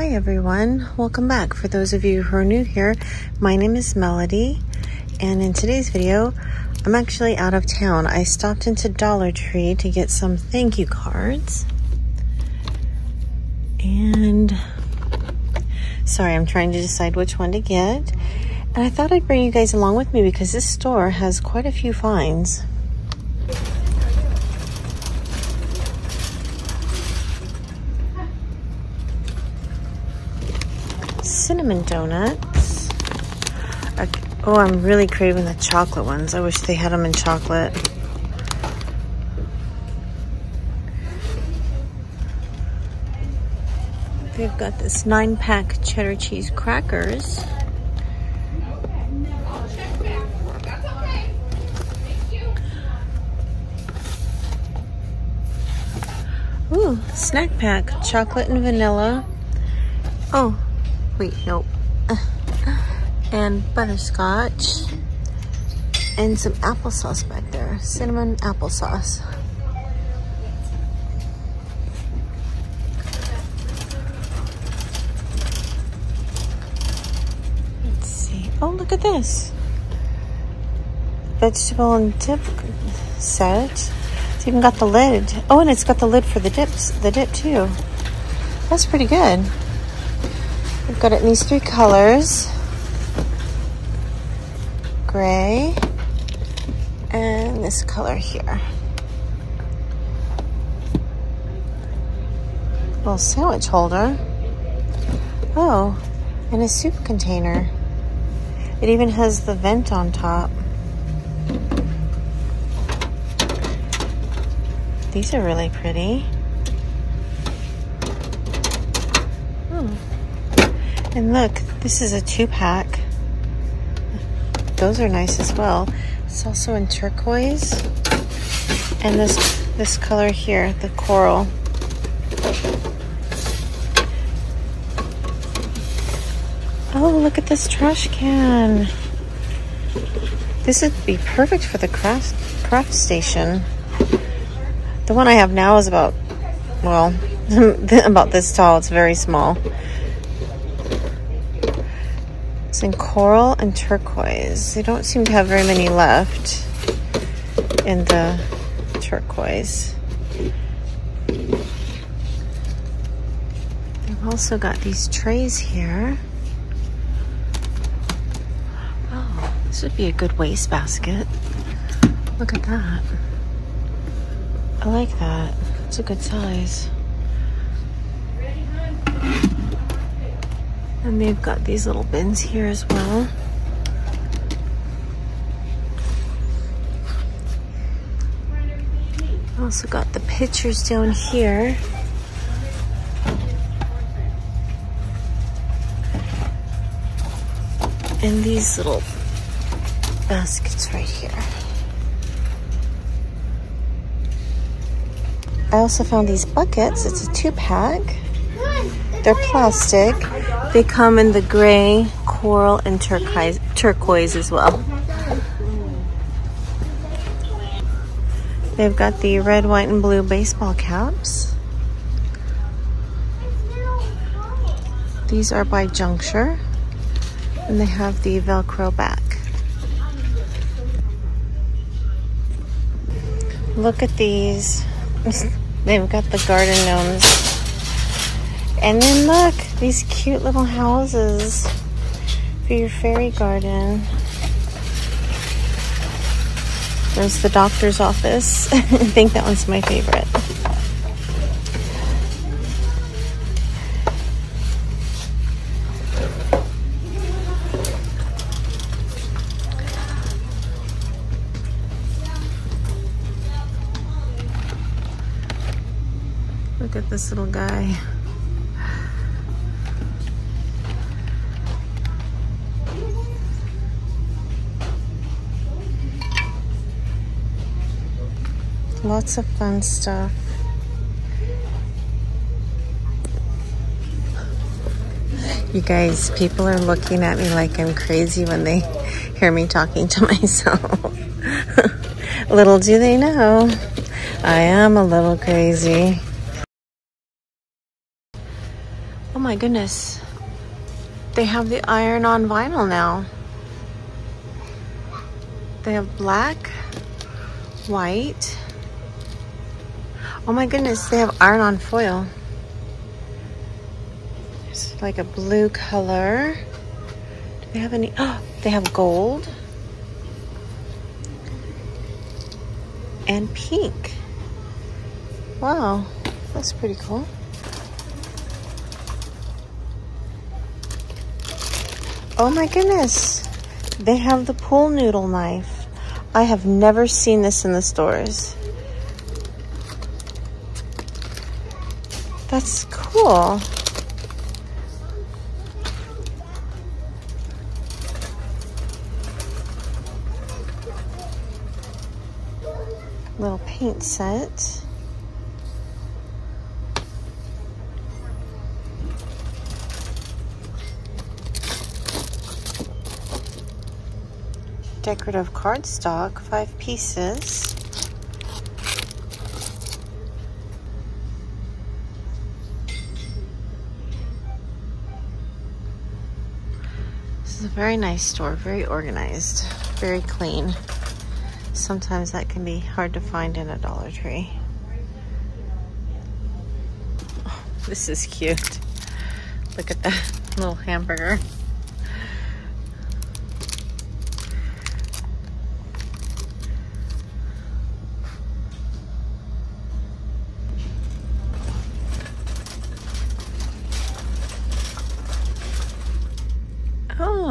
Hi everyone, welcome back. For those of you who are new here, my name is Melody and in today's video, I'm actually out of town. I stopped into Dollar Tree to get some thank you cards. And sorry, I'm trying to decide which one to get. And I thought I'd bring you guys along with me because this store has quite a few finds. Cinnamon donuts. Oh, I'm really craving the chocolate ones. I wish they had them in chocolate. They've got this nine pack cheddar cheese crackers. Ooh, snack pack, chocolate and vanilla. Oh, Wait, nope. and butterscotch. And some applesauce back there. Cinnamon applesauce. Let's see. Oh, look at this. Vegetable and dip set. It's even got the lid. Oh, and it's got the lid for the dips, the dip too. That's pretty good. Got it in these three colors. Gray and this color here. Little sandwich holder. Oh, and a soup container. It even has the vent on top. These are really pretty. And look, this is a two pack. Those are nice as well. It's also in turquoise. And this this color here, the coral. Oh, look at this trash can. This would be perfect for the craft craft station. The one I have now is about, well, about this tall. It's very small. It's in coral and turquoise. They don't seem to have very many left in the turquoise. They've also got these trays here. Oh, this would be a good waste basket. Look at that. I like that. It's a good size. And they've got these little bins here as well. Also got the pitchers down here. And these little baskets right here. I also found these buckets. It's a two pack. They're plastic. They come in the gray, coral, and turquoise, turquoise as well. They've got the red, white, and blue baseball caps. These are by Juncture. And they have the Velcro back. Look at these. They've got the garden gnomes. And then look, these cute little houses for your fairy garden. There's the doctor's office. I think that one's my favorite. Look at this little guy. Lots of fun stuff. You guys, people are looking at me like I'm crazy when they hear me talking to myself. little do they know, I am a little crazy. Oh my goodness. They have the iron on vinyl now. They have black, white. Oh my goodness, they have iron on foil. It's like a blue color. Do they have any? Oh, they have gold and pink. Wow, that's pretty cool. Oh my goodness. They have the pool noodle knife. I have never seen this in the stores. That's cool. Little paint set. decorative cardstock, five pieces. Is a very nice store, very organized, very clean. Sometimes that can be hard to find in a Dollar Tree. Oh, this is cute. Look at that little hamburger.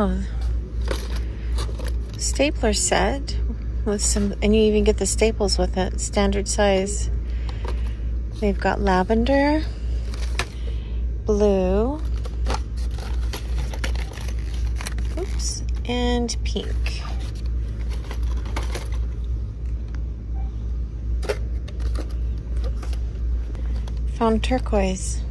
Oh, stapler set with some, and you even get the staples with it, standard size. They've got lavender, blue, oops, and pink. Found turquoise.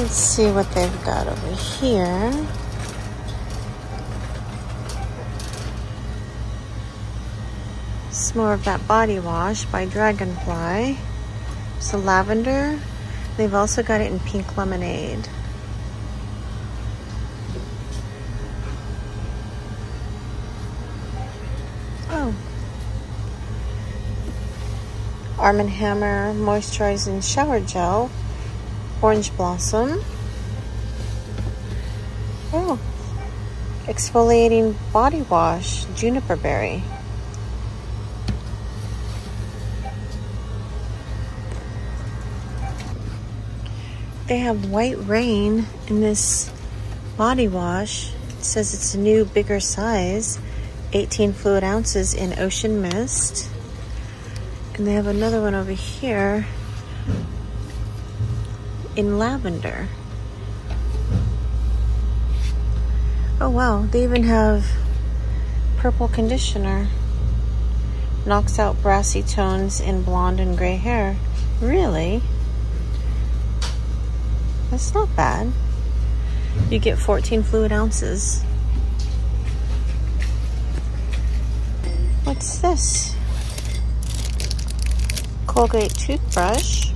Let's see what they've got over here. It's more of that body wash by Dragonfly. It's a lavender. They've also got it in pink lemonade. Oh. Arm & Hammer Moisturizing Shower Gel orange blossom. Oh, exfoliating body wash, juniper berry. They have white rain in this body wash. It says it's a new, bigger size, 18 fluid ounces in ocean mist. And they have another one over here in lavender. Oh wow, they even have purple conditioner. Knocks out brassy tones in blonde and gray hair. Really? That's not bad. You get 14 fluid ounces. What's this? Colgate toothbrush.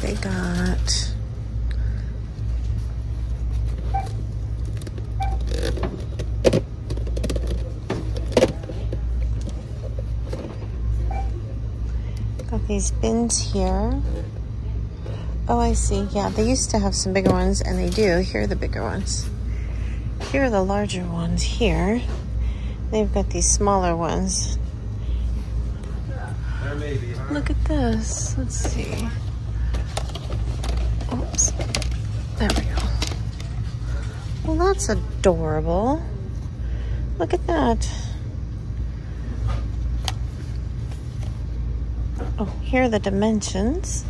They got? Got these bins here. Oh, I see. Yeah, they used to have some bigger ones, and they do. Here are the bigger ones. Here are the larger ones here. They've got these smaller ones. Look at this. Let's see. That's adorable. Look at that. Oh, here are the dimensions.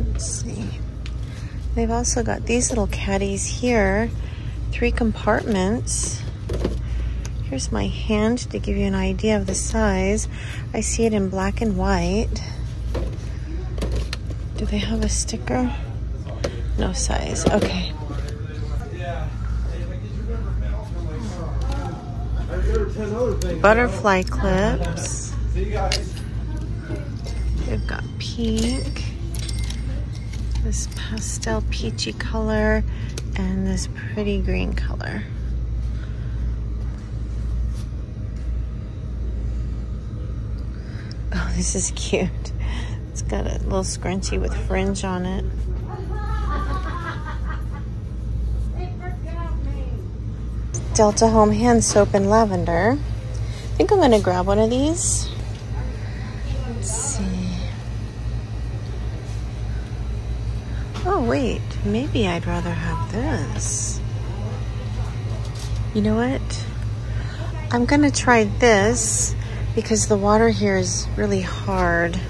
Let's see. They've also got these little caddies here, three compartments. Here's my hand to give you an idea of the size. I see it in black and white. Do they have a sticker? No size. Okay. Butterfly clips. They've got pink, this pastel peachy color, and this pretty green color. Oh, this is cute. It's got a little scrunchie with fringe on it. Delta Home Hand Soap in Lavender. I think I'm gonna grab one of these. Let's see. Oh wait, maybe I'd rather have this. You know what? I'm gonna try this because the water here is really hard.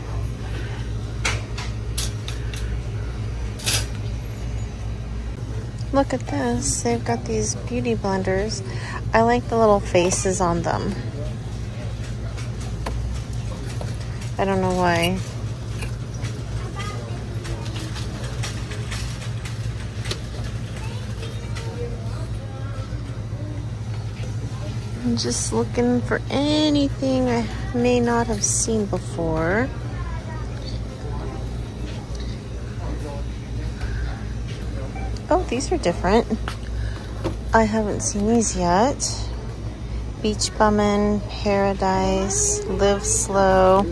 Look at this. They've got these beauty blenders. I like the little faces on them. I don't know why. I'm just looking for anything I may not have seen before. These are different. I haven't seen these yet. Beach Bummin', Paradise, Live Slow.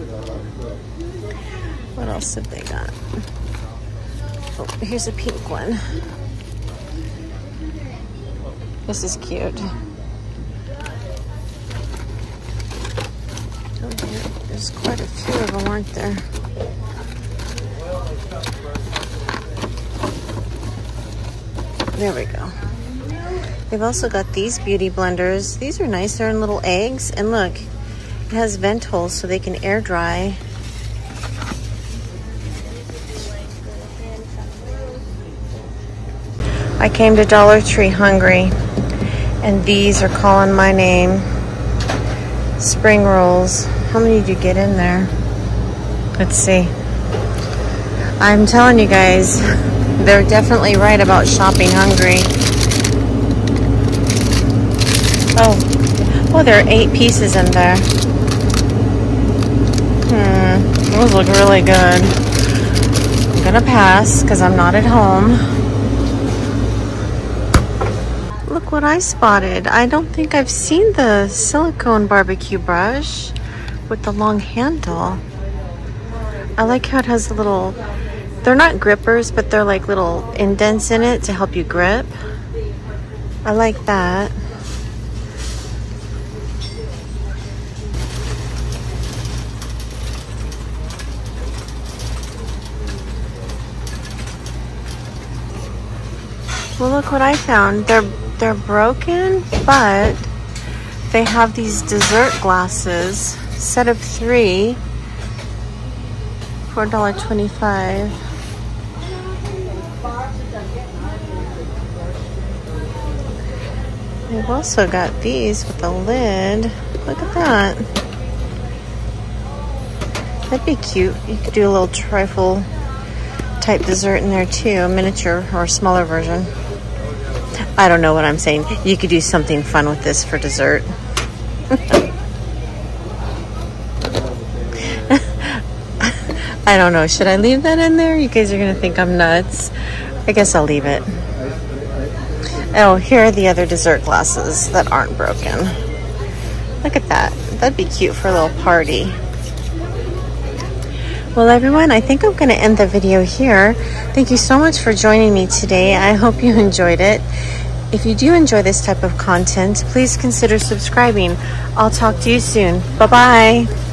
What else have they got? Oh, here's a pink one. This is cute. Oh, there's quite a few of them, aren't there? There we go. They've also got these beauty blenders. These are nice. They're in little eggs. And look, it has vent holes so they can air dry. I came to Dollar Tree hungry, and these are calling my name. Spring rolls. How many did you get in there? Let's see. I'm telling you guys, they're definitely right about shopping hungry. Oh, oh, there are eight pieces in there. Hmm, those look really good. I'm gonna pass because I'm not at home. Look what I spotted. I don't think I've seen the silicone barbecue brush with the long handle. I like how it has a little they're not grippers, but they're like little indents in it to help you grip. I like that. Well, look what I found. They're they're broken, but they have these dessert glasses, set of three, $4.25. I've also got these with a lid. Look at that. That'd be cute. You could do a little trifle type dessert in there too, a miniature or a smaller version. I don't know what I'm saying. You could do something fun with this for dessert. I don't know. Should I leave that in there? You guys are going to think I'm nuts. I guess I'll leave it. Oh, here are the other dessert glasses that aren't broken. Look at that. That'd be cute for a little party. Well, everyone, I think I'm going to end the video here. Thank you so much for joining me today. I hope you enjoyed it. If you do enjoy this type of content, please consider subscribing. I'll talk to you soon. Bye-bye.